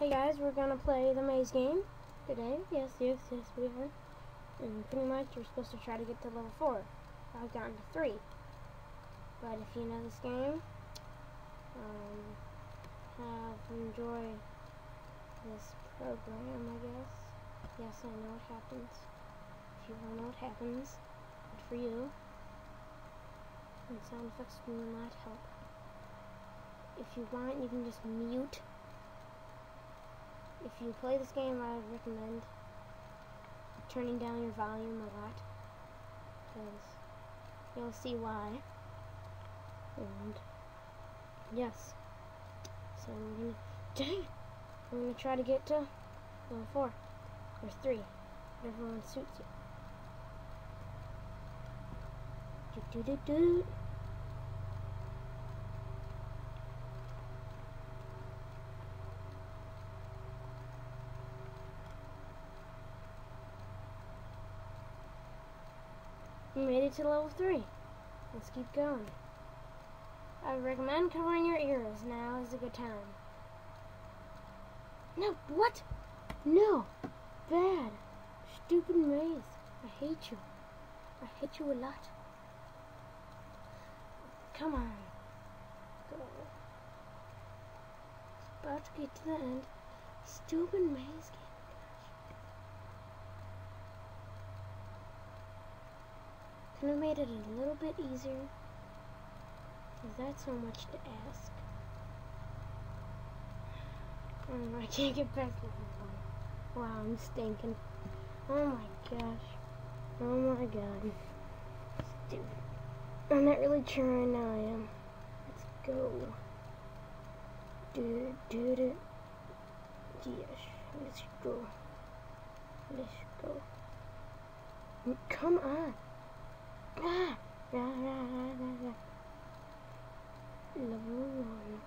Hey guys, we're gonna play the maze game today. Yes, yes, yes, we are. And pretty much we're supposed to try to get to level 4. I've gotten to 3. But if you know this game, um, have enjoyed this program, I guess. Yes, I know what happens. If you don't know what happens, good for you. And sound effects will not help. If you want, you can just mute if you play this game, I would recommend turning down your volume a lot, because you'll see why. And yes, so I'm gonna, dang, I'm gonna try to get to level four or three, whatever one suits you. Do do do do. We made it to level 3. Let's keep going. I recommend covering your ears. Now is a good time. No, what? No. Bad. Stupid maze. I hate you. I hate you a lot. Come on. Go. It's about to get to the end. Stupid maze game. Could have made it a little bit easier. Is that so much to ask? Oh, I can't get past level one. Wow, I'm stinking. Oh my gosh. Oh my god. Stupid. I'm not really trying now, I am. Let's go. Do do do. Yes, let's go. Let's go. Come on. Ah, yeah, yeah, yeah, yeah. Level one.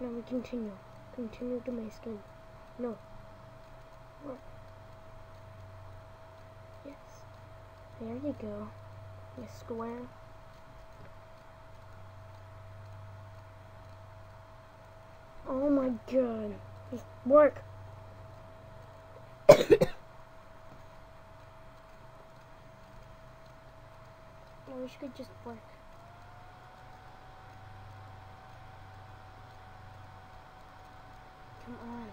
Now we continue. Continue to my skin. No. What? Yes. There you go. You square. Oh my god. Just work. I wish could just work. Come on.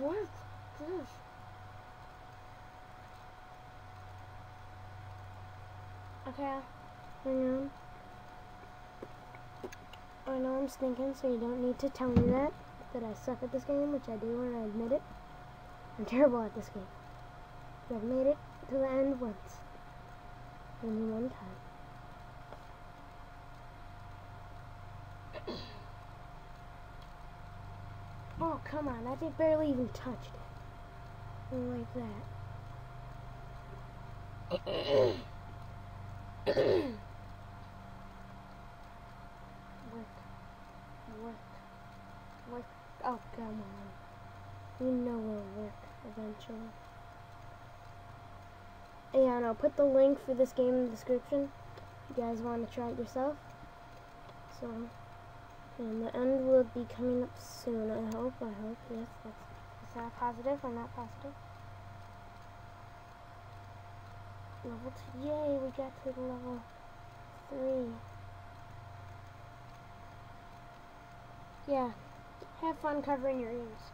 Work. This. Okay. Hang on. I know I'm stinking, so you don't need to tell me that that I suck at this game, which I do and I admit it. I'm terrible at this game. But I've made it to the end once. Only one time. oh, come on. I did barely even touched it. Like that. Oh, come on. You know it'll work eventually. And I'll put the link for this game in the description if you guys want to try it yourself. So, and the end will be coming up soon, I hope. I hope, yes. That's, is that positive or not positive? Level 2. Yay, we got to level 3. Yeah, have fun covering your ears.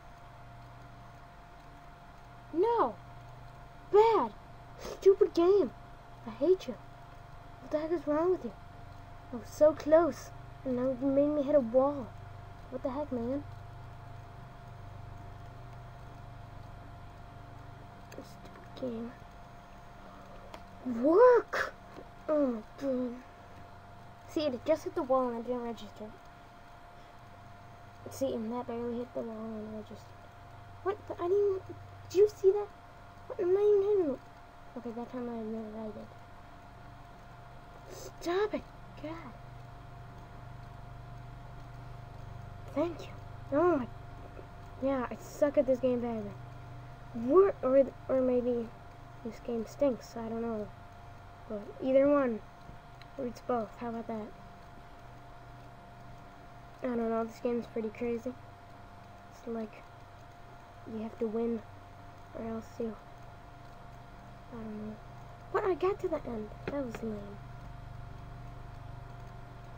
No! Bad! Stupid game! I hate you. What the heck is wrong with you? I was so close, and now you made me hit a wall. What the heck, man? Stupid game. Work! Oh my god. See, it just hit the wall and I didn't register. See, and that barely hit the wall and I just... What? I didn't... Did you see that? What? I'm not even hitting it. Okay, that time I admitted I did. Stop it! God. Thank you. Oh my... Yeah, I suck at this game badly. What? Or, or maybe this game stinks. I don't know. But either one. Or it's both. How about that? I don't know. This game's pretty crazy. It's like you have to win or else you. I don't know. What? I got to the end. That was lame.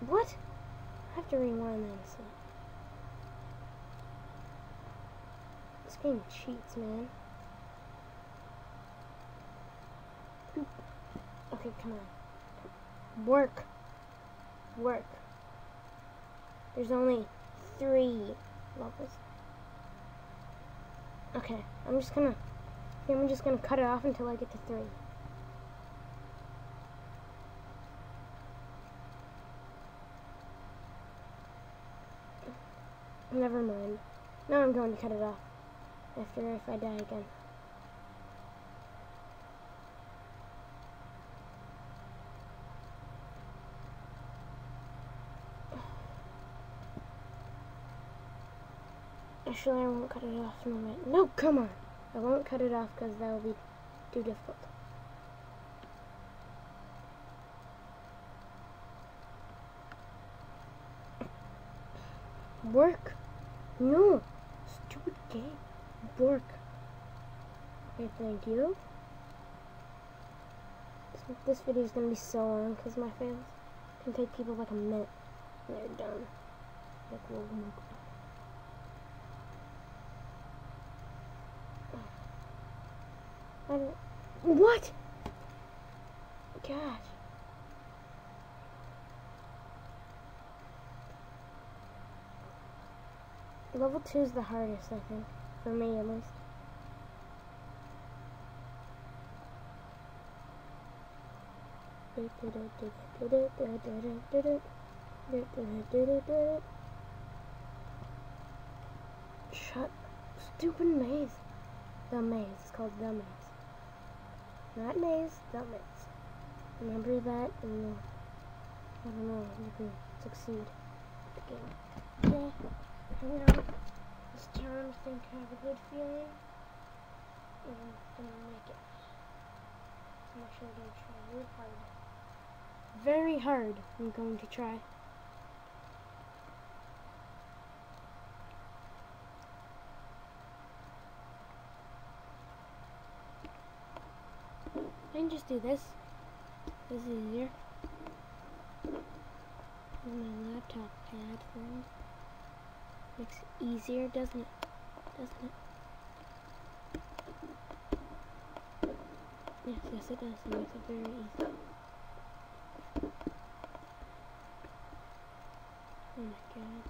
What? I have to rewind that. So. This game cheats, man. Okay, come on. Work. Work. There's only three levels. Okay, I'm just gonna, I'm just gonna cut it off until I get to three. Never mind. Now I'm going to cut it off after if I die again. Actually, I won't cut it off in a minute. No, come on. I won't cut it off because that will be too difficult. Work. No. Stupid game. Work. Okay, thank you. This, video is going to be so long because my fans can take people like a minute. They're done. Like, Um, what? Gosh. Level 2 is the hardest, I think. For me, at least. Shut. Stupid maze. The maze. It's called the maze. Not maze, the maze. Remember that and you'll, I don't know, you can succeed at the game. Yeah. You know, this time I think I have a good feeling. And I'm gonna make it. I'm actually gonna try real hard. Very hard, I'm going to try. Can just do this. This is easier. my laptop pad thing. Makes it easier, doesn't it? Doesn't it? Yes, yes it does. It makes it very easy. Oh my god.